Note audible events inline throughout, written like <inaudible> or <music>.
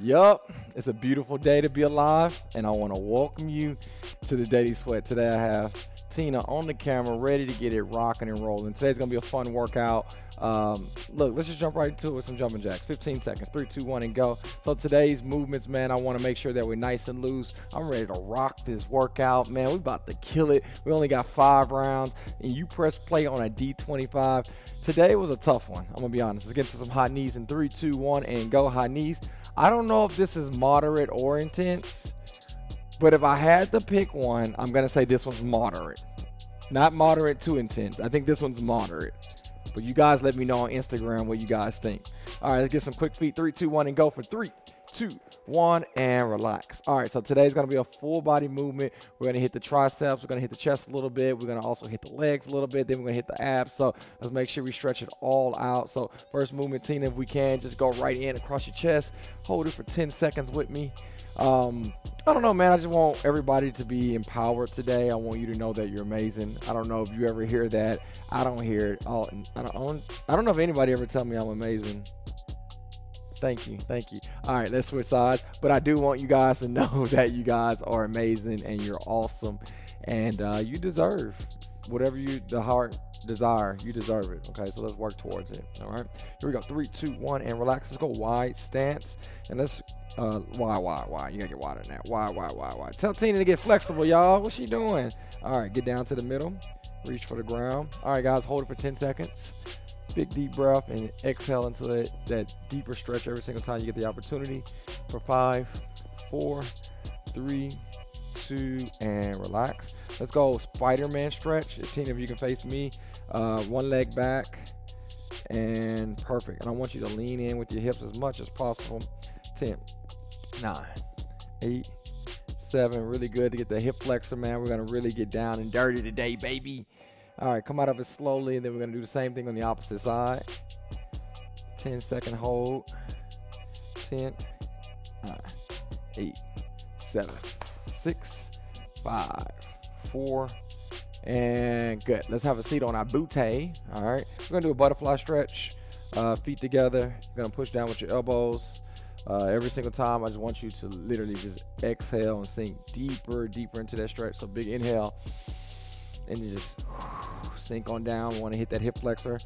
Yup, it's a beautiful day to be alive, and I want to welcome you to the Daily Sweat. Today I have Tina on the camera, ready to get it rocking and rolling. Today's gonna be a fun workout. Um, look, let's just jump right into it with some jumping jacks. 15 seconds, three, two, one, and go. So today's movements, man, I want to make sure that we're nice and loose. I'm ready to rock this workout, man. We about to kill it. We only got five rounds, and you press play on a D25. Today was a tough one. I'm gonna be honest. Let's get to some hot knees in three, two, one, and go. High knees. I don't know if this is moderate or intense, but if I had to pick one, I'm going to say this one's moderate. Not moderate to intense. I think this one's moderate. But you guys let me know on Instagram what you guys think. All right, let's get some quick feet. Three, two, one, and go for three, two, one, and relax. All right, so today's gonna be a full body movement. We're gonna hit the triceps, we're gonna hit the chest a little bit, we're gonna also hit the legs a little bit, then we're gonna hit the abs. So let's make sure we stretch it all out. So first movement, Tina, if we can, just go right in across your chest, hold it for 10 seconds with me. Um, I don't know, man. I just want everybody to be empowered today. I want you to know that you're amazing. I don't know if you ever hear that. I don't hear it. All, I don't, I don't know if anybody ever tell me I'm amazing. Thank you. Thank you. All right, let's switch sides. But I do want you guys to <laughs> know that you guys are amazing and you're awesome and uh, you deserve whatever you the heart desire. You deserve it. Okay, so let's work towards it. All right, here we go. Three, two, one, and relax. Let's go wide stance and let's uh why why why you gotta get wider than that. Why why why why? Tell Tina to get flexible, y'all. What's she doing? All right, get down to the middle. Reach for the ground. All right, guys, hold it for 10 seconds. Big deep breath and exhale into that, that deeper stretch every single time you get the opportunity. For five, four, three, two, and relax. Let's go Spider-Man stretch. Tina, if you can face me, uh, one leg back, and perfect. And I want you to lean in with your hips as much as possible. 10, 9, 8, 7. Really good to get the hip flexor, man. We're to really get down and dirty today, baby. All right, come out of it slowly, and then we're going to do the same thing on the opposite side. 10 second hold. 10, 9, 8, 7, 6, 5, 4, and good. Let's have a seat on our bootay. All right, we're to do a butterfly stretch. Uh, feet together. You're going to push down with your elbows. Uh, every single time, I just want you to literally just exhale and sink deeper, deeper into that stretch. So big inhale, and just sink on down. Want to hit that hip flexor.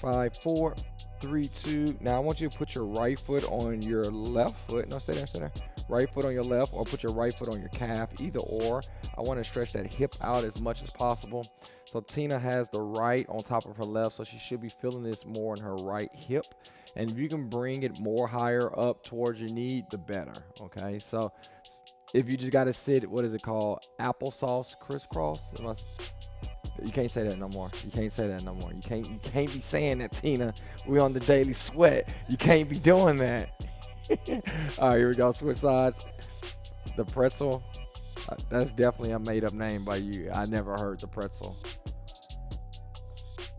Five, four, three, two. Now I want you to put your right foot on your left foot. No, stay there, stay there. Right foot on your left, or put your right foot on your calf. Either or. I want to stretch that hip out as much as possible. So Tina has the right on top of her left, so she should be feeling this more in her right hip. And if you can bring it more higher up towards your knee, the better. Okay, so if you just got to sit, what is it called? Applesauce crisscross. You can't say that no more. You can't say that no more. You can't. You can't be saying that, Tina. We on the daily sweat. You can't be doing that. <laughs> All right, here we go. Switch sides. The pretzel. Uh, that's definitely a made-up name by you. I never heard the pretzel.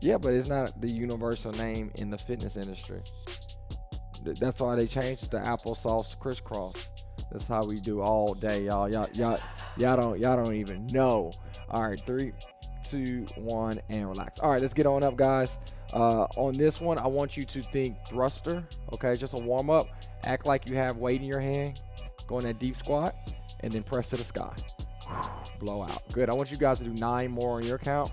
Yeah, but it's not the universal name in the fitness industry. That's why they changed the applesauce crisscross. That's how we do all day, y'all. Y'all, y'all, y'all don't, y'all don't even know. All right, three, two, one, and relax. All right, let's get on up, guys. Uh, on this one, I want you to think thruster. Okay, just a warm up. Act like you have weight in your hand. Go in that deep squat, and then press to the sky. <sighs> Blow out. Good. I want you guys to do nine more on your count.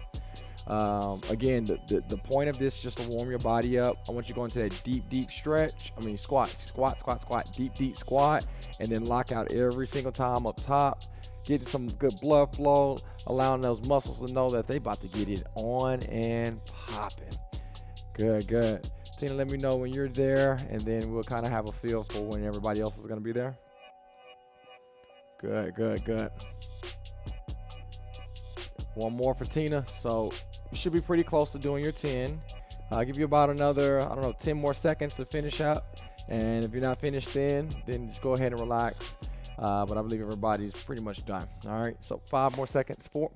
Um, again, the, the, the, point of this just to warm your body up. I want you to go into that deep, deep stretch. I mean, squat, squat, squat, squat, deep, deep squat, and then lock out every single time up top. Getting some good blood flow, allowing those muscles to know that they about to get it on and popping. Good, good. Tina, let me know when you're there, and then we'll kind of have a feel for when everybody else is going to be there. Good, good, good. One more for Tina. So you should be pretty close to doing your 10. I'll give you about another, I don't know, 10 more seconds to finish up. And if you're not finished then, then just go ahead and relax. Uh, but I believe everybody's pretty much done. All right, so five more seconds. Four,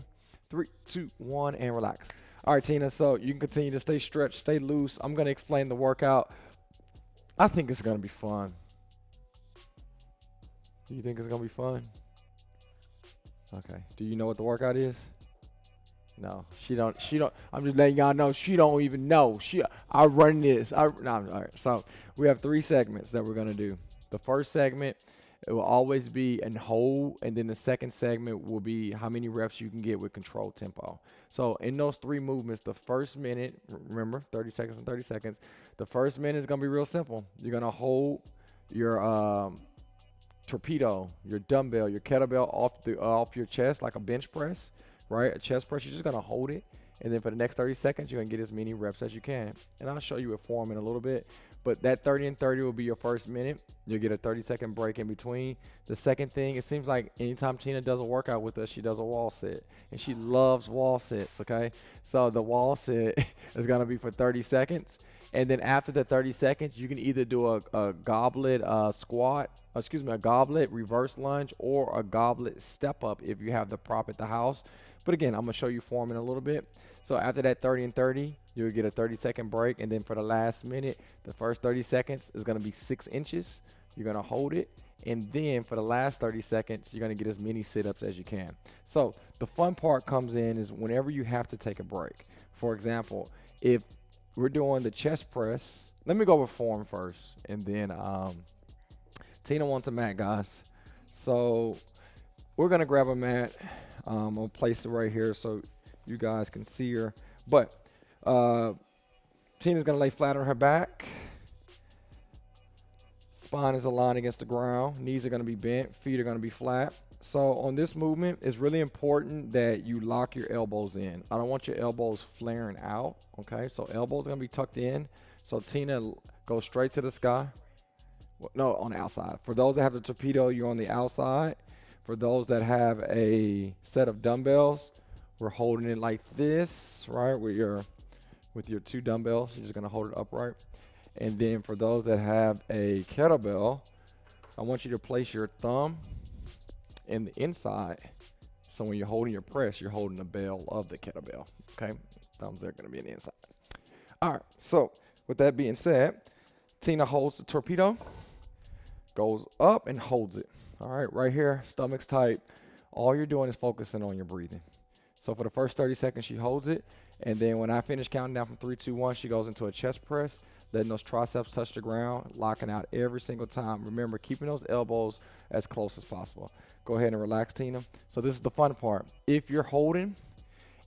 three, two, one, and relax. All right, Tina, so you can continue to stay stretched, stay loose. I'm going to explain the workout. I think it's going to be fun. Do you think it's going to be fun? Okay. Do you know what the workout is? No, she don't. She don't. I'm just letting y'all know she don't even know. She. I run this. I. No, all right. So we have three segments that we're gonna do. the first segment it will always be and hold, and then the second segment will be how many reps you can get with control tempo. So in those three movements, the first minute, remember, 30 seconds and 30 seconds. The first minute is gonna be real simple. You're gonna hold your um, torpedo, your dumbbell, your kettlebell off the uh, off your chest like a bench press, right? A chest press. You're just gonna hold it, and then for the next 30 seconds, you're gonna get as many reps as you can. And I'll show you a form in a little bit. But that 30 and 30 will be your first minute. You'll get a 30 second break in between. The second thing, it seems like anytime Tina does a workout with us, she does a wall sit. And she loves wall sits, okay? So the wall sit <laughs> is gonna be for 30 seconds. And then after the 30 seconds, you can either do a, a goblet uh, squat, excuse me, a goblet reverse lunge or a goblet step up if you have the prop at the house. But again, I'm gonna show you form in a little bit. So after that 30 and 30, you'll get a 30 second break. And then for the last minute, the first 30 seconds is gonna be six inches. You're gonna hold it. And then for the last 30 seconds, you're gonna get as many sit-ups as you can. So the fun part comes in is whenever you have to take a break. For example, if we're doing the chest press, let me go with form first. And then um, Tina wants a mat, guys. So we're gonna grab a mat. Um, I'll place it right here so you guys can see her. But uh, Tina's going to lay flat on her back. Spine is aligned against the ground. Knees are going to be bent. Feet are going to be flat. So on this movement, it's really important that you lock your elbows in. I don't want your elbows flaring out. Okay, so elbows going to be tucked in. So Tina, goes straight to the sky. No, on the outside. For those that have the torpedo, you're on the outside. For those that have a set of dumbbells, we're holding it like this, right? With your with your two dumbbells, you're just gonna hold it upright. And then for those that have a kettlebell, I want you to place your thumb in the inside. So when you're holding your press, you're holding the bell of the kettlebell. Okay, thumbs are gonna be in the inside. All right. So with that being said, Tina holds the torpedo, goes up and holds it. All right, right here, stomach's tight. All you're doing is focusing on your breathing. So for the first 30 seconds, she holds it. And then when I finish counting down from three, two, one, she goes into a chest press, letting those triceps touch the ground, locking out every single time. Remember, keeping those elbows as close as possible. Go ahead and relax, Tina. So this is the fun part. If you're holding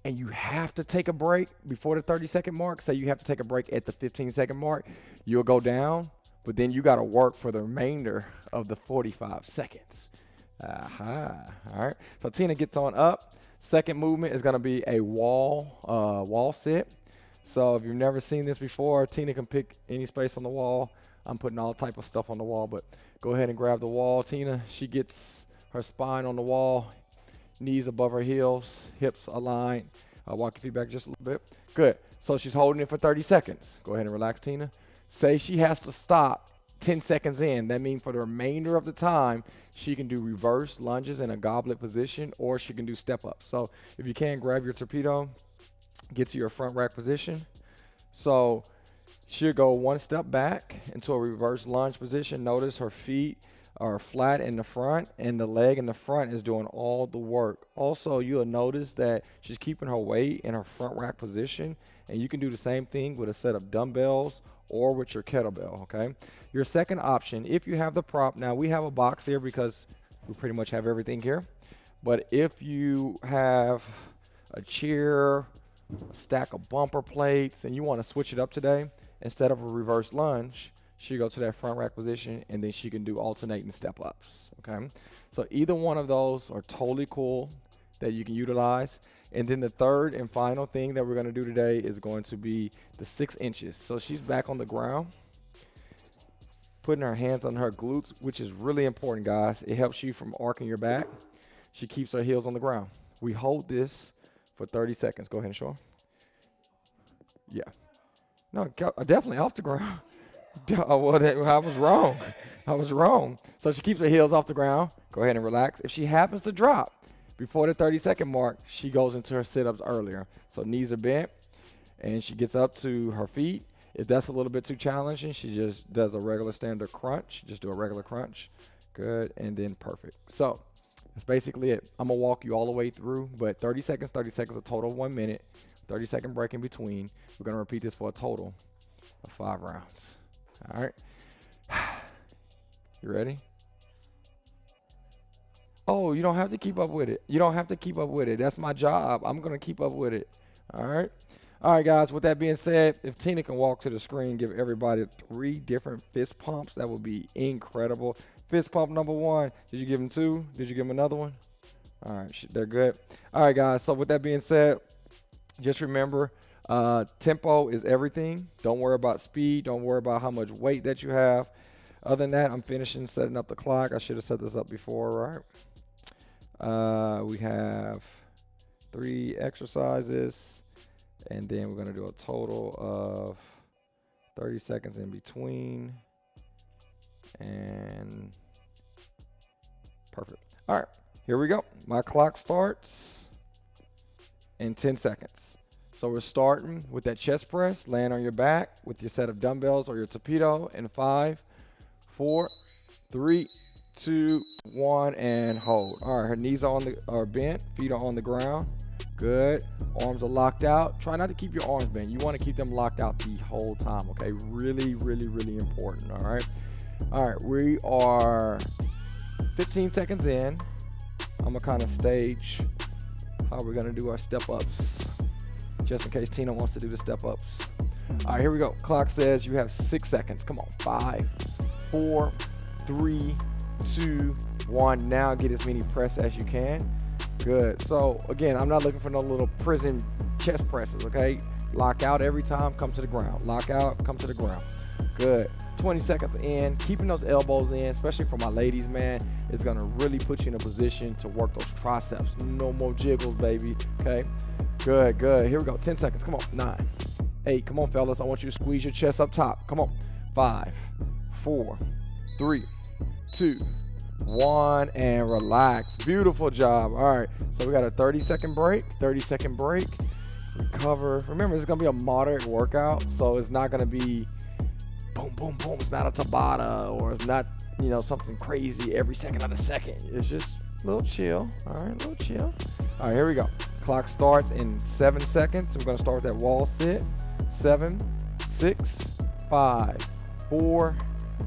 and you have to take a break before the 30 second mark, say you have to take a break at the 15 second mark, you'll go down, but then you got to work for the remainder of the 45 seconds. Aha. All right. So Tina gets on up. Second movement is going to be a wall uh, wall sit. So if you've never seen this before, Tina can pick any space on the wall. I'm putting all type of stuff on the wall, but go ahead and grab the wall. Tina, she gets her spine on the wall, knees above her heels, hips aligned. Uh, walk your feet back just a little bit. Good. So she's holding it for 30 seconds. Go ahead and relax, Tina. Say she has to stop 10 seconds in. That means for the remainder of the time, she can do reverse lunges in a goblet position or she can do step ups. So if you can, grab your torpedo, get to your front rack position. So she'll go one step back into a reverse lunge position. Notice her feet are flat in the front and the leg in the front is doing all the work. Also, you'll notice that she's keeping her weight in her front rack position and you can do the same thing with a set of dumbbells or with your kettlebell, okay? Your second option, if you have the prop, now we have a box here because we pretty much have everything here. But if you have a chair, a stack of bumper plates, and you want to switch it up today, instead of a reverse lunge, she go to that front rack position and then she can do alternating step ups. Okay. So either one of those are totally cool that you can utilize. And then the third and final thing that we're going to do today is going to be the six inches. So she's back on the ground, putting her hands on her glutes, which is really important, guys. It helps you from arcing your back. She keeps her heels on the ground. We hold this for 30 seconds. Go ahead and show her. Yeah. No, uh, definitely off the ground. <laughs> Well, I was wrong. I was wrong. So she keeps her heels off the ground. Go ahead and relax. If she happens to drop, before the 30 second mark, she goes into her sit ups earlier. So knees are bent and she gets up to her feet. If that's a little bit too challenging, she just does a regular standard crunch. Just do a regular crunch. Good. And then perfect. So that's basically it. I'm going to walk you all the way through, but 30 seconds, 30 seconds, a total of one minute, 30 second break in between. We're going to repeat this for a total of five rounds. All right. <sighs> You ready? Oh, you don't have to keep up with it. You don't have to keep up with it. That's my job. I'm going to keep up with it. All right. All right, guys. With that being said, if Tina can walk to the screen, give everybody three different fist pumps, that would be incredible. Fist pump number one. Did you give him two? Did you give him another one? All right, they're good. All right, guys. So with that being said, just remember uh, tempo is everything. Don't worry about speed. Don't worry about how much weight that you have. Other than that, I'm finishing setting up the clock. I should have set this up before, right? Uh, we have three exercises, and then we're to do a total of 30 seconds in between. And perfect. All right, here we go. My clock starts in 10 seconds. So we're starting with that chest press, laying on your back with your set of dumbbells or your torpedo in five, four, three, two, one, and hold. All right, her knees are on the are bent, feet are on the ground. Good. Arms are locked out. Try not to keep your arms bent. You want to keep them locked out the whole time. Okay, really, really, really important. All right. All right, we are 15 seconds in. I'm gonna kind of stage how we're gonna do our step ups just in case Tina wants to do the step ups. All right, here we go. Clock says you have six seconds. Come on. Five, four, three, two, one. Now get as many press as you can. Good. So again, I'm not looking for no little prison chest presses, okay? Lock out every time, come to the ground. Lock out, come to the ground. Good. 20 seconds in, keeping those elbows in, especially for my ladies, man, it's gonna really put you in a position to work those triceps. No more jiggles, baby. Okay. Good, good. Here we go. 10 seconds. Come on. Nine, eight. Come on, fellas. I want you to squeeze your chest up top. Come on. Five, four, three, two, one, and relax. Beautiful job. All right. So we got a 30 second break. 30 second break. Recover. Remember, it's going to be a moderate workout. So it's not going to be boom, boom, boom. It's not a Tabata or it's not, you know, something crazy every second of the second. It's just a little chill. All right. A little chill. All right. Here we go. Clock starts in seven seconds. We're going to start with that wall sit. Seven, six, five, four,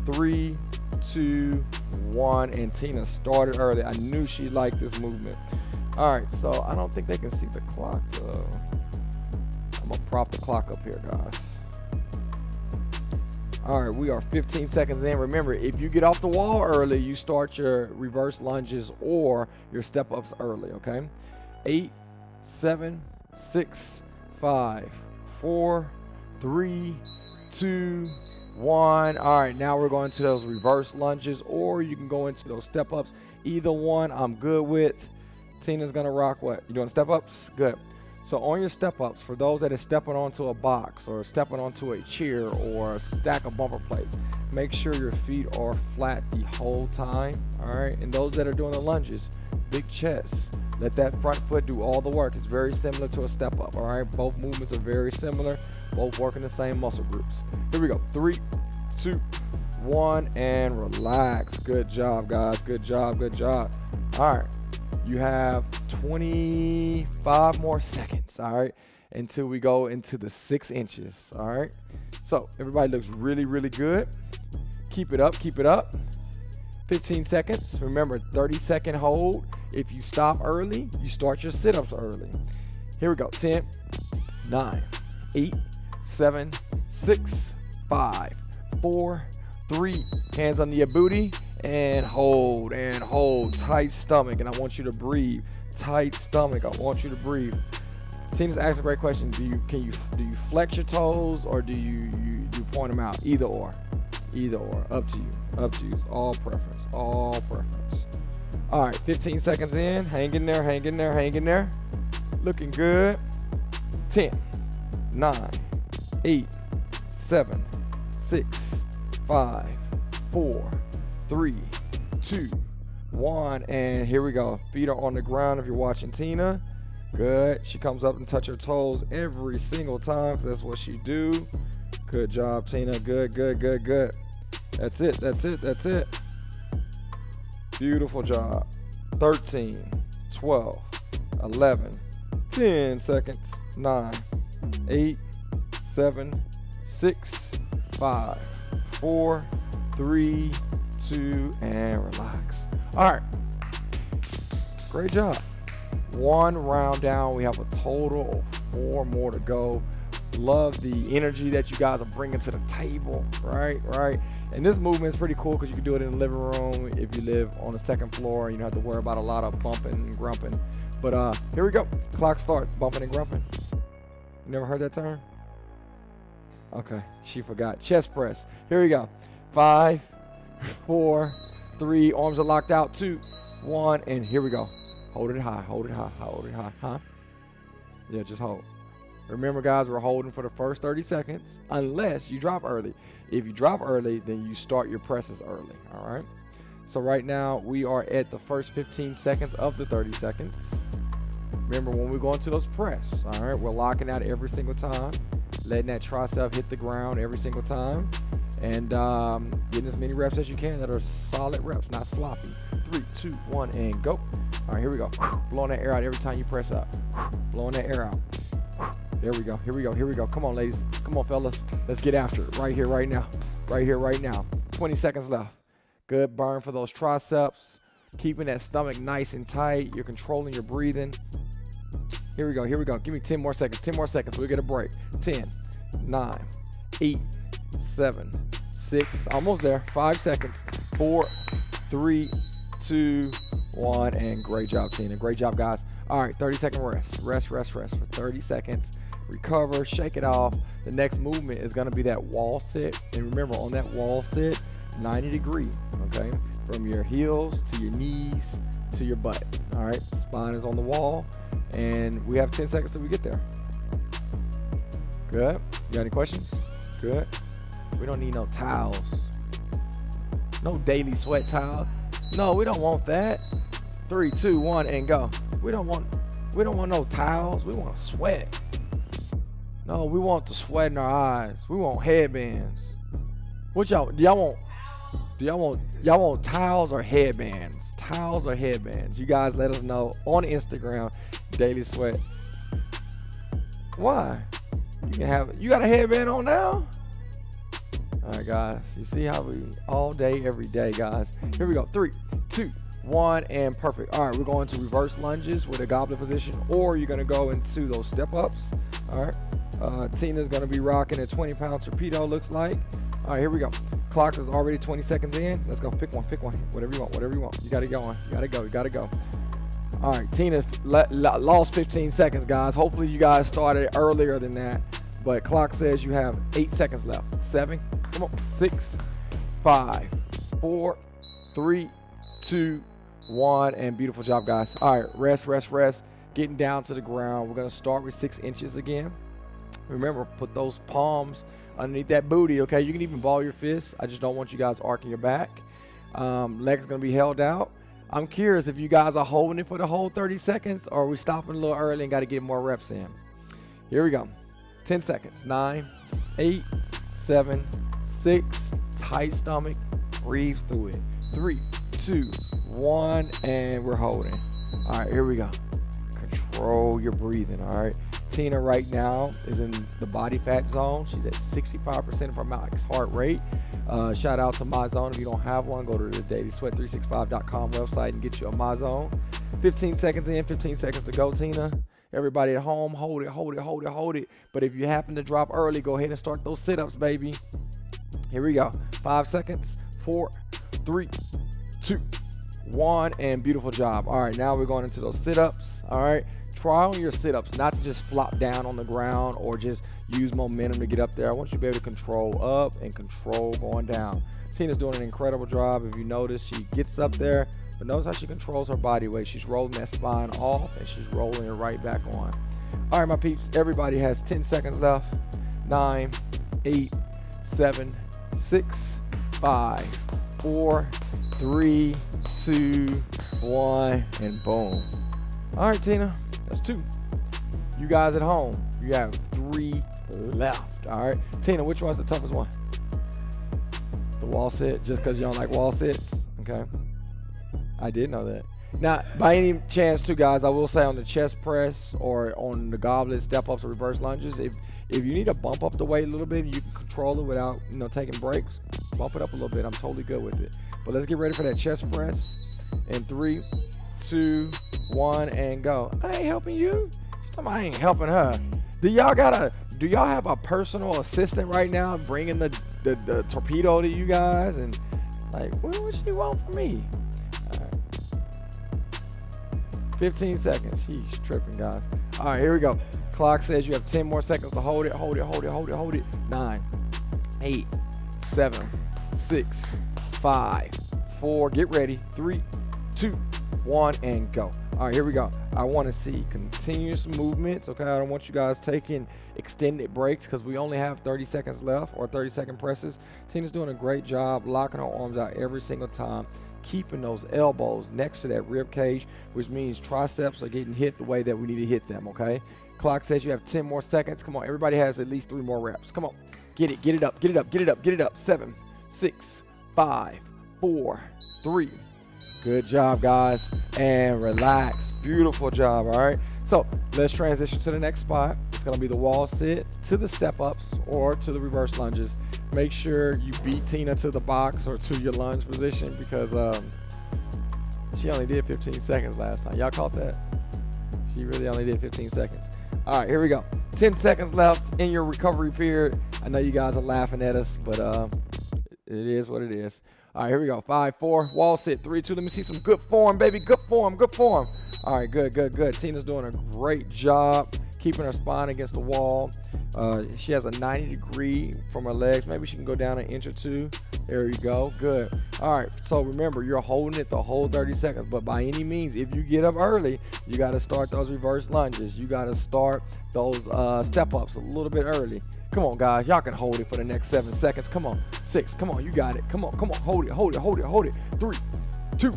three, two, one. And Tina started early. I knew she liked this movement. All right, so I don't think they can see the clock though. I'm gonna prop the clock up here, guys. All right, we are 15 seconds in. Remember, if you get off the wall early, you start your reverse lunges or your step ups early, okay? Eight, seven, six, five, four, three, two, one. All right, now we're going to those reverse lunges, or you can go into those step ups. Either one, I'm good with. Tina's gonna rock what? You doing step ups? Good. So on your step ups, for those that are stepping onto a box or stepping onto a chair or a stack of bumper plates, make sure your feet are flat the whole time. All right, and those that are doing the lunges, big chest let that front foot do all the work. It's very similar to a step up, all right? Both movements are very similar, both working the same muscle groups. Here we go. Three, two, one, and relax. Good job, guys. Good job, good job. All right. You have 25 more seconds, all right, until we go into the six inches, all right? So everybody looks really, really good. Keep it up, keep it up. 15 seconds. Remember, 30 second hold. If you stop early, you start your sit ups early. Here we go 10, 9, 8, 7, 6, 5, 4, 3. Hands on your booty and hold and hold. Tight stomach. And I want you to breathe. Tight stomach. I want you to breathe. Tina's asking a great question. Do you can you do you flex your toes or do you you, you point them out? Either or. Either or. Up to you. Up to you. It's all preference. All preference. All right, 15 seconds in. Hang in there, hang in there, hang in there. Looking good. 10, 9, 8, 7, 6, 5, 4, 3, 2, 1. And here we go. Feet are on the ground if you're watching Tina. Good. She comes up and touch her toes every single time that's what she do. Good job, Tina. Good, good, good, good. That's it. That's it. That's it. Beautiful job. 13, 12, 11, 10 seconds. 9, 8, 7, 6, 5, 4, 3, 2, and relax. All right. Great job. One round down. We have a total of four more to go. Love the energy that you guys are bringing to the table, right? Right. And this movement is pretty cool because you can do it in the living room if you live on the second floor. You don't have to worry about a lot of bumping and grumping. But uh, here we go. Clock start. Bumping and grumping. You never heard that term? Okay, she forgot. Chest press. Here we go. Five, four, three. Arms are locked out. Two, one, and here we go. Hold it high. Hold it high. Hold it high. Huh? Yeah, just hold. Remember, guys, we're holding for the first 30 seconds unless you drop early. If you drop early, then you start your presses early. All right. So right now we are at the first 15 seconds of the 30 seconds. Remember, when we go into those press, all right, we're locking out every single time, letting that tricep hit the ground every single time, and um, getting as many reps as you can that are solid reps, not sloppy. Three, two, one, and go. All right, here we go. <sighs> Blowing that air out every time you press up. <sighs> Blowing that air out. <sighs> There we go. Here we go. Here we go. Come on, ladies. Come on, fellas. Let's get after it. Right here, right now. Right here, right now. 20 seconds left. Good burn for those triceps. Keeping that stomach nice and tight. You're controlling your breathing. Here we go. Here we go. Give me 10 more seconds. 10 more seconds. We'll get a break. 10, 9, 8, 7, 6. Almost there. 5 seconds. 4, 3, 2, 1. And great job, Tina. Great job, guys. All right. 30 second rest. Rest, rest, rest for 30 seconds. Recover. Shake it off. The next movement is going to be that wall sit. And remember, on that wall sit, 90 degree. Okay. From your heels to your knees to your butt. All right. Spine is on the wall and we have 10 seconds till we get there. Good. You got any questions? Good. We don't need no towels. No daily sweat towel. No, we don't want that. Three, two, one, and go. We don't want we don't want no towels. We want sweat. No, we want the sweat in our eyes. We want headbands. What y'all do y'all want do y'all want y'all want towels or headbands? Towels or headbands? You guys let us know on Instagram, Daily Sweat. Why? You can have you got a headband on now? Alright guys, you see how we all day, every day, guys. Here we go. Three, two, one, and perfect. Alright, we're going to reverse lunges with a goblet position, or you're gonna go into those step ups. Alright. Uh, Tina's gonna be rocking a 20 pound torpedo, looks like. Alright, here we go. Clock is already 20 seconds in. Let's go. Pick one. Pick one. Whatever you want. Whatever you want. You got to go on. You got to go. You got to go. All right. Tina lost 15 seconds, guys. Hopefully you guys started earlier than that. But clock says you have eight seconds left. Seven. Come on. Six. Five. Four. Three. Two. One. And beautiful job, guys. All right. Rest. Rest. Rest. Getting down to the ground. We're gonna start with six inches again. Remember, put those palms underneath that booty, okay? You can even ball your fists. I just don't want you guys arcing your back. Um, legs going to be held out. I'm curious if you guys are holding it for the whole 30 seconds or we stopping a little early and got to get more reps in. Here we go. 10 seconds. Nine, eight, seven, six. Tight stomach. Breathe through it. Three, two, one, and we're holding. All right, here we go. Control your breathing, all right? Tina right now is in the body fat zone. She's at 65% of her max heart rate. Uh, shout out to MyZone. If you don't have one, go to the dailysweat365.com website and get you a MyZone. 15 seconds in, 15 seconds to go, Tina. Everybody at home, hold it, hold it, hold it, hold it. But if you happen to drop early, go ahead and start those sit-ups, baby. Here we go. Five seconds. Four, three, two, one, and beautiful job. All right, now we're going into those sit-ups. All right try on your sit-ups not to just flop down on the ground or just use momentum to get up there. I want you to be able to control up and control going down. Tina's doing an incredible job. If you notice, she gets up there, but notice how she controls her body weight. She's rolling that spine off and she's rolling it right back on. All right, my peeps, everybody has 10 seconds left. Nine, eight, seven, six, five, four, three, two, one, and boom. All right, Tina. That's two. You guys at home, you have three left. All right. Tina, which one's the toughest one? The wall sit, just because you don't like wall sits? Okay. I did know that. Now, by any chance, too, guys, I will say on the chest press or on the goblet step ups or reverse lunges, if if you need to bump up the weight a little bit, and you can control it without you know taking breaks. Bump it up a little bit. I'm totally good with it. But let's get ready for that chest press. In three, two, one, and go. I ain't helping you. I ain't helping her. Do y'all got a? Do y'all have a personal assistant right now bringing the the, the torpedo to you guys and like what, would she want from me? 15 seconds. She's tripping, guys. All right, here we go. Clock says you have 10 more seconds to hold it, hold it, hold it, hold it, hold it. Nine, eight, seven, six, five, four. Get ready. Three, two, one, and go. All right, here we go. I want to see continuous movements. Okay, I don't want you guys taking extended breaks because we only have 30 seconds left or 30 second presses. Tina's doing a great job locking her arms out every single time keeping those elbows next to that rib cage, which means triceps are getting hit the way that we need to hit them, okay? Clock says you have 10 more seconds. Come on, everybody has at least three more reps. Come on, get it, get it up, get it up, get it up, get it up. Seven, six, five, four, three. Good job, guys. And relax. Beautiful job, all right? So let's transition to the next spot. It's gonna be the wall sit to the step ups or to the reverse lunges make sure you beat Tina to the box or to your lunge position because um, she only did 15 seconds last time. Y'all caught that? She really only did 15 seconds. All right, here we go. 10 seconds left in your recovery period. I know you guys are laughing at us, but uh, it is what it is. All right, here we go. Five, four, wall sit, three, two. Let me see some good form, baby. Good form, good form. All right, good, good, good. Tina's doing a great job keeping her spine against the wall. Uh, she has a 90 degree from her legs. Maybe she can go down an inch or two. There you go. Good. All right. So remember, you're holding it the whole 30 seconds. But by any means, if you get up early, you got to start those reverse lunges. You got to start those uh, step ups a little bit early. Come on, guys. Y'all can hold it for the next seven seconds. Come on. Six. Come on. You got it. Come on. Come on. Hold it. Hold it. Hold it. Hold it. Three, two,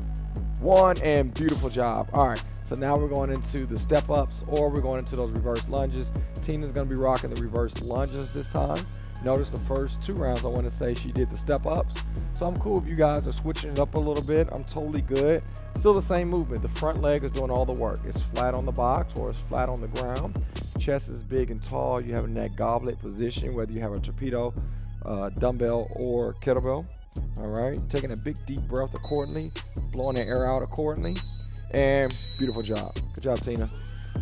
one, and beautiful job. All right. So now we're going into the step ups or we're going into those reverse lunges. Tina's going to be rocking the reverse lunges this time. Notice the first two rounds, I want to say she did the step ups. So I'm cool if you guys are switching it up a little bit. I'm totally good. Still the same movement. The front leg is doing all the work. It's flat on the box or it's flat on the ground. Chest is big and tall. You have in that goblet position, whether you have a torpedo, uh, dumbbell, or kettlebell. All right, taking a big deep breath accordingly, blowing the air out accordingly. And beautiful job. Good job, Tina.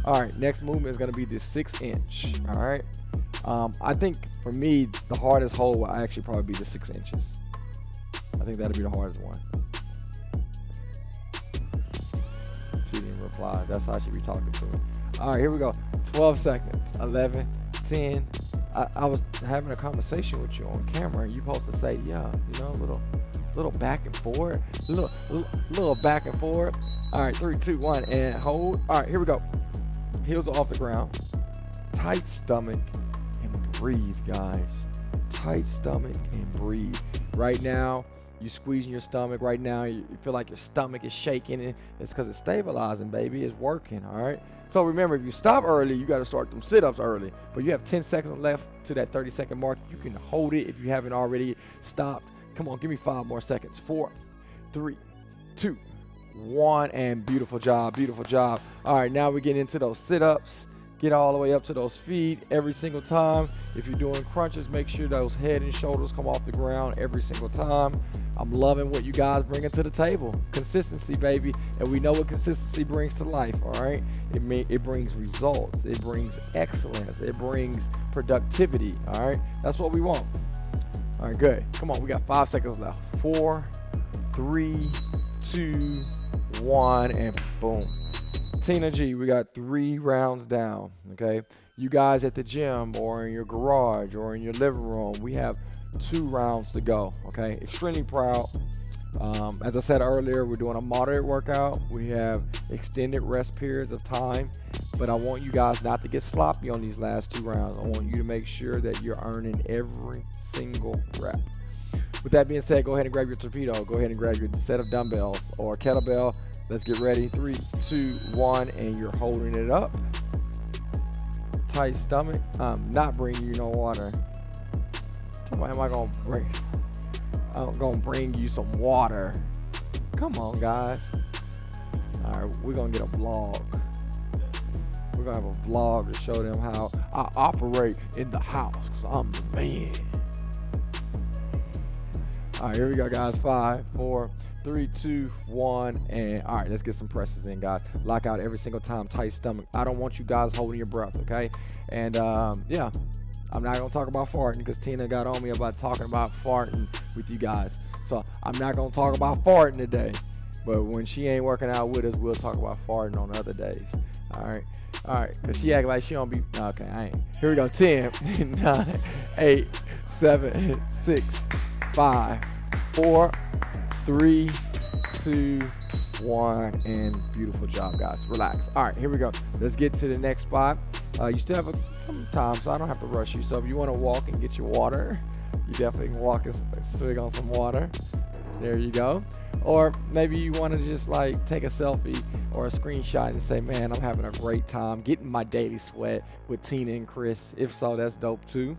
All right, next movement is going to be the six inch. All right. Um, I think for me, the hardest hole will actually probably be the six inches. I think that'll be the hardest one. She didn't reply. That's how I should be talking to me. All right, here we go. 12 seconds. 11, 10. I, I was having a conversation with you on camera, and you supposed to say, yeah, you know, a little, little back and forth, little, little, little back and forth. All right, three, two, one, and hold. All right, here we go. Heels off the ground. Tight stomach breathe, guys. Tight stomach and breathe. Right now, you're squeezing your stomach. Right now, you feel like your stomach is shaking. It's because it's stabilizing, baby. It's working, all right? So remember, if you stop early, you got to start them sit-ups early. But you have 10 seconds left to that 30-second mark. You can hold it if you haven't already stopped. Come on, give me five more seconds. Four, three, two, one and beautiful job beautiful job all right now we get into those sit-ups get all the way up to those feet every single time. If you're doing crunches make sure those head and shoulders come off the ground every single time. I'm loving what you guys bringing to the table. Consistency baby. And we know what consistency brings to life all right? It may, it brings results. It brings excellence. It brings productivity all right? That's what we want. All right good. Come on we got five seconds left. Four three two one, and boom. Tina G, we got three rounds down, okay? You guys at the gym or in your garage or in your living room, we have two rounds to go, okay? Extremely proud. Um, as I said earlier, we're doing a moderate workout. We have extended rest periods of time, but I want you guys not to get sloppy on these last two rounds. I want you to make sure that you're earning every single rep. With that being said, go ahead and grab your torpedo. Go ahead and grab your set of dumbbells or kettlebell. Let's get ready. Three, two, one, and you're holding it up. Tight stomach. I'm not bringing you no water. Am I gonna bring? I'm gonna bring you some water. Come on, guys. All right, we're gonna get a vlog. We're gonna have a vlog to show them how I operate in the house, cause I'm the man. All right, here we go, guys. Five, four, three, two, one, and all right, let's get some presses in, guys. Lock out every single time, tight stomach. I don't want you guys holding your breath, okay? And um, yeah, I'm not gonna talk about farting because Tina got on me about talking about farting with you guys. So I'm not gonna talk about farting today. But when she ain't working out with us, we'll talk about farting on other days. All right. All right. Because she act like she don't be. Okay, I ain't. Here we go. 10, <laughs> 9, 8, 7, 6, 5, 4, 3, 2, 1. And beautiful job, guys. Relax. All right. Here we go. Let's get to the next spot. Uh, you still have a, some time, so I don't have to rush you. So if you want to walk and get your water, you definitely can walk and swig on some water. There you go. Or maybe you want to just like take a selfie or a screenshot and say, man, I'm having a great time getting my daily sweat with Tina and Chris. If so, that's dope too.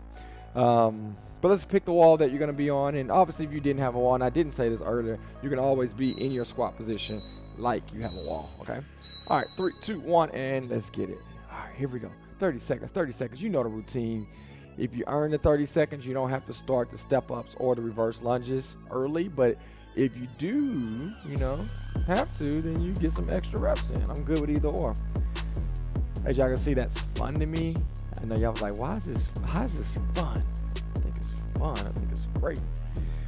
Um, but let's pick the wall that you're going to be on. And obviously, if you didn't have a wall, and I didn't say this earlier, you can always be in your squat position like you have a wall, okay? All right, three, two, one, and let's get it. All right, here we go. 30 seconds, 30 seconds. You know the routine. If you earn the 30 seconds, you don't have to start the step ups or the reverse lunges early, but if you do, you know, have to, then you get some extra reps in. I'm good with either or. As y'all can see, that's fun to me. I know y'all was like, why is this, how is this fun? Fun. I think it's great.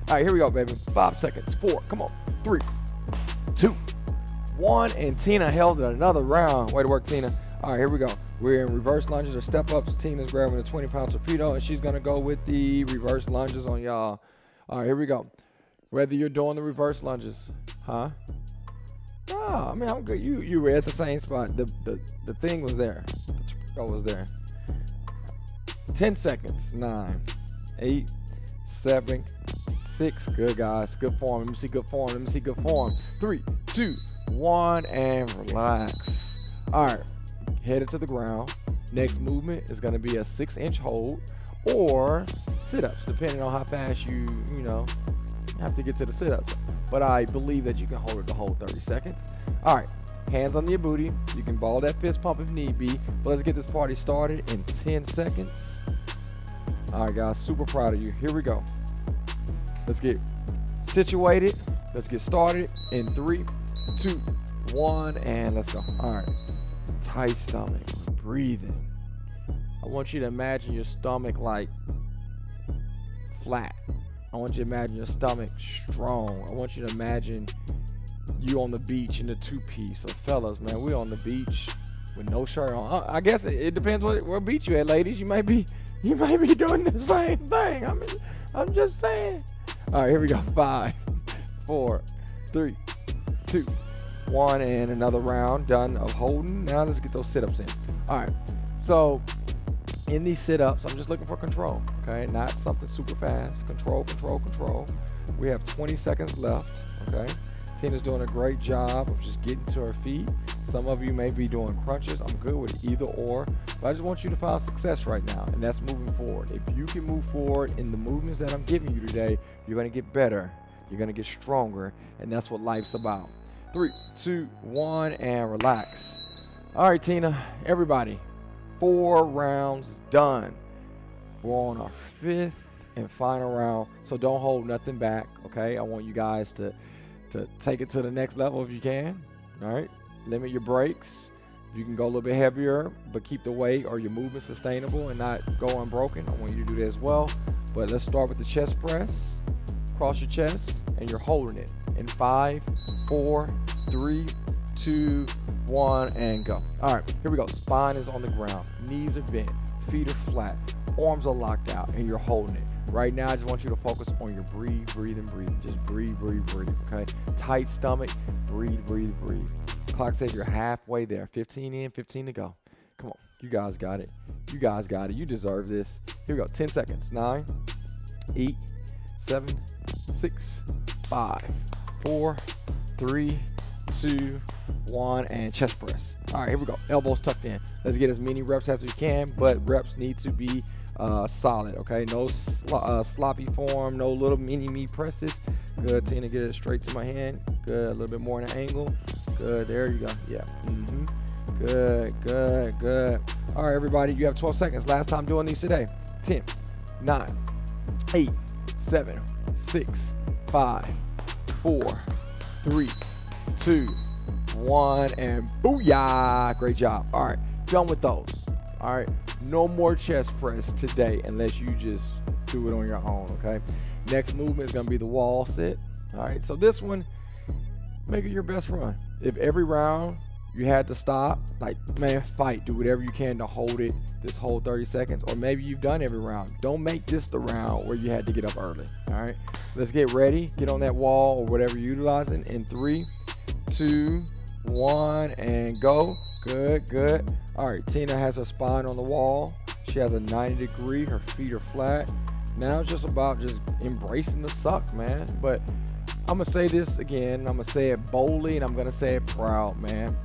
All right, here we go, baby. Five seconds. Four. Come on. Three, two, one. And Tina held it another round. Way to work, Tina. All right, here we go. We're in reverse lunges or step ups. Tina's grabbing a 20 pound torpedo, and she's going to go with the reverse lunges on y'all. All right, here we go. Whether you're doing the reverse lunges, huh? Oh, I mean, I'm good. You you were at the same spot. The the, the thing was there. The torpedo was there. 10 seconds. Nine, eight, seven, six. Good, guys. Good form. Let me see good form. Let me see good form. Three, two, one, and relax. All right. Headed to the ground. Next movement is going to be a six inch hold or sit ups, depending on how fast you, you know, have to get to the sit-ups. But I believe that you can hold it the whole 30 seconds. All right, hands on your booty. You can ball that fist pump if need be. But let's get this party started in 10 seconds. All right, guys, super proud of you. Here we go. Let's get situated. Let's get started in three, two, one, and let's go. All right, tight stomach, breathing. I want you to imagine your stomach like flat. I want you to imagine your stomach strong. I want you to imagine you on the beach in the two-piece. So fellas, man, we on the beach with no shirt on. Uh, I guess it, it depends what, what beach you at, ladies. You might be you might be doing the same thing. I mean, I'm just saying. All right, here we go. Five, four, three, two, one, and another round done of holding. Now let's get those sit-ups in. All right, so in these sit-ups, I'm just looking for control, okay? Not something super fast. Control, control, control. We have 20 seconds left, okay? Tina's doing a great job of just getting to her feet. Some of you may be doing crunches. I'm good with either or, but I just want you to find success right now, and that's moving forward. If you can move forward in the movements that I'm giving you today, you're gonna get better, you're gonna get stronger, and that's what life's about. Three, two, one, and relax. All right, Tina, everybody, four rounds done. We're on our fifth and final round, so don't hold nothing back, okay? I want you guys to, to take it to the next level if you can, all right? Limit your breaks. You can go a little bit heavier, but keep the weight or your movement sustainable and not go unbroken, I want you to do that as well. But let's start with the chest press. Cross your chest, and you're holding it in five, four, three, two, one, and go. All right, here we go. Spine is on the ground, knees are bent, feet are flat, arms are locked out, and you're holding it. Right now, I just want you to focus on your breathe, breathe, and breathe. Just breathe, breathe, breathe, okay? Tight stomach, breathe, breathe, breathe. Clock says you're halfway there. 15 in, 15 to go. Come on, you guys got it. You guys got it. You deserve this. Here we go, 10 seconds. Nine, eight, seven, six, five, four, three, two, one, and chest press. All right, here we go. Elbows tucked in. Let's get as many reps as we can, but reps need to be uh, solid, okay? No sl uh, sloppy form, no little mini me presses. Good, Tina, get it straight to my hand. Good, a little bit more in an angle. Good. There you go. Yeah. Mm-hmm. Good, good, good. All right, everybody, you have 12 seconds. Last time doing these today. 10, 9, 8, 7, 6, 5, 4, 3, 2, 1, and booyah. Great job. All right, done with those. All right, no more chest press today unless you just do it on your own, okay? Next movement is going to be the wall sit. All right, so this one, make it your best run. If every round you had to stop, like, man, fight. Do whatever you can to hold it this whole 30 seconds. Or maybe you've done every round. Don't make this the round where you had to get up early. All right, let's get ready. Get on that wall or whatever you're utilizing in three, two, one, and go. Good, good. All right, Tina has her spine on the wall. She has a 90 degree. Her feet are flat. Now it's just about just embracing the suck, man. But I'm gonna say this again. I'm gonna say it boldly and I'm gonna say it proud, man.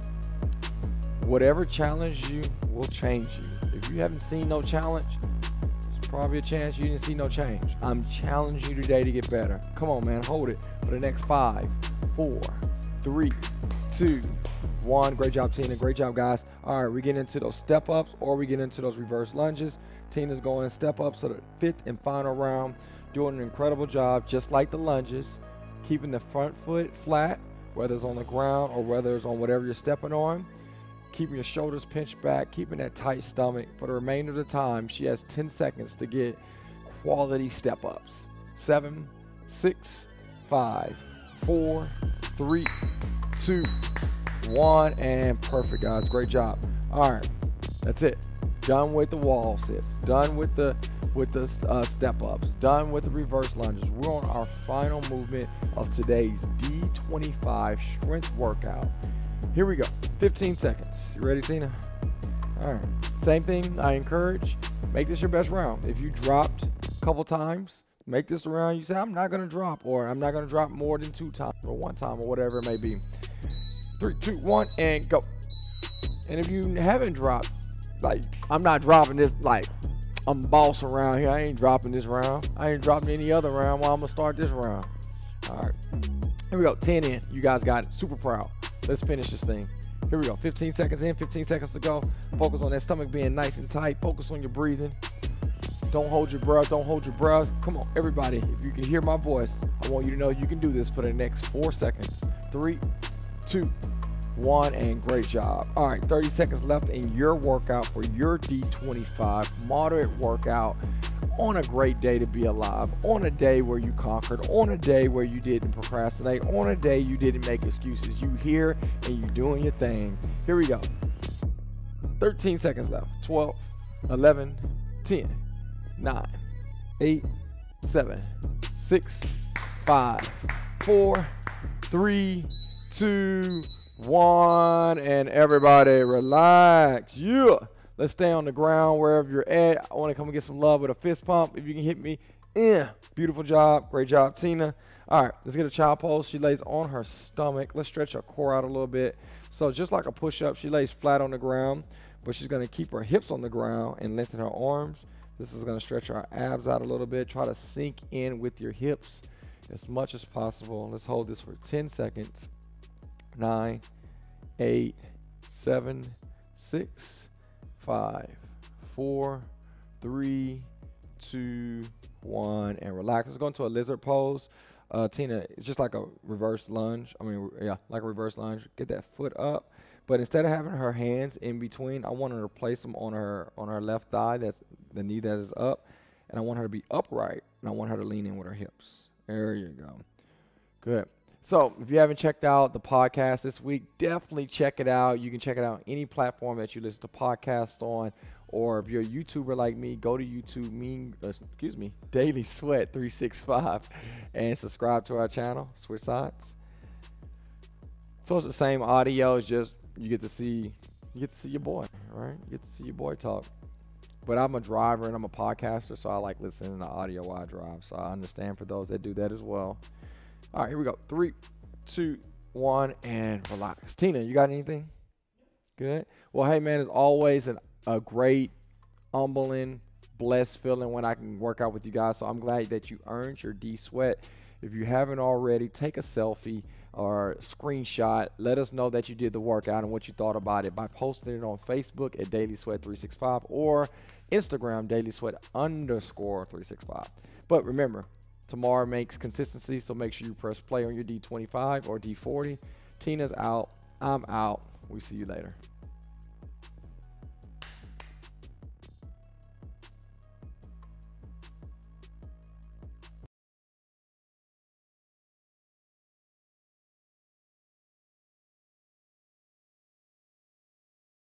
Whatever challenge you will change you. If you haven't seen no challenge, it's probably a chance you didn't see no change. I'm challenging you today to get better. Come on, man, hold it for the next five, four, three, two, one. Great job, Tina. Great job, guys. All right, we get into those step ups or we get into those reverse lunges. Tina's going step ups to the fifth and final round, doing an incredible job, just like the lunges, keeping the front foot flat, whether it's on the ground or whether it's on whatever you're stepping on. Keeping your shoulders pinched back, keeping that tight stomach. For the remainder of the time, she has 10 seconds to get quality step ups. Seven, six, five, four, three, two, one, and perfect, guys. Great job. All right, that's it. Done with the wall sits. Done with the with the uh, step ups. Done with the reverse lunges. We're on our final movement of today's D25 strength workout. Here we go. 15 seconds. You ready, Tina? All right. Same thing. I encourage. Make this your best round. If you dropped a couple times, make this around. You say, I'm not to drop, or I'm not to drop more than two times, or one time, or whatever it may be. Three, two, one, and go. And if you haven't dropped, like, I'm not dropping this, like, I'm boss around here. I ain't dropping this round. I ain't dropping any other round while I'm going to start this round. All right. Here we go. 10 in. You guys got it. Super proud. Let's finish this thing. Here we go. 15 seconds in, 15 seconds to go. Focus on that stomach being nice and tight. Focus on your breathing. Don't hold your breath. Don't hold your breath. Come on, everybody. If you can hear my voice, I want you to know you can do this for the next four seconds. Three, two, one, and great job. All right, 30 seconds left in your workout for your D25 moderate workout on a great day to be alive, on a day where you conquered, on a day where you didn't procrastinate, on a day you didn't make excuses. You here and you doing your thing. Here we go. 13 seconds left. 12, 11, 10, 9, 8, 7, 6, 5, 4, 3, 2, 1. And everybody relax. Yeah. Let's stay on the ground wherever you're at. I want to come and get some love with a fist pump. If you can hit me, yeah. Beautiful job. Great job, Tina. All right, let's get a child pose. She lays on her stomach. Let's stretch her core out a little bit. So just like a push-up, she lays flat on the ground, but she's going to keep her hips on the ground and lengthen her arms. This is going to stretch our abs out a little bit. Try to sink in with your hips as much as possible. Let's hold this for 10 seconds. Nine, eight, seven, six, five, four, three, two, one, and relax. Let's go into a lizard pose. Uh, Tina, it's just like a reverse lunge. I mean, yeah, like a reverse lunge. Get that foot up, but instead of having her hands in between, I want her to place them on her on her left thigh. That's the knee that is up, and I want her to be upright, and I want her to lean in with her hips. There you go. Good. So, if you haven't checked out the podcast this week, definitely check it out. You can check it out on any platform that you listen to podcasts on, or if you're a YouTuber like me, go to YouTube, mean, uh, excuse me, Daily Sweat 365, and subscribe to our channel, Switch Sides. So it's the same audio, it's just you get to see, you get to see your boy, right? You get to see your boy talk. But I'm a driver and I'm a podcaster, so I like listening to audio while I drive. So I understand for those that do that as well. All right, here we go. Three, two, one, and relax. Tina, you got anything? Good. Well, hey, man, it's always an, a great, humbling, blessed feeling when I can work out with you guys. So I'm glad that you earned your D sweat. If you haven't already, take a selfie. or screenshot. Let us know that you did the workout and what you thought about it by posting it on Facebook at Daily Sweat 365 or Instagram Daily Sweat underscore 365. But remember, tomorrow makes consistency, so make sure you press play on your D25 or D40. Tina's out. I'm out. We see you later.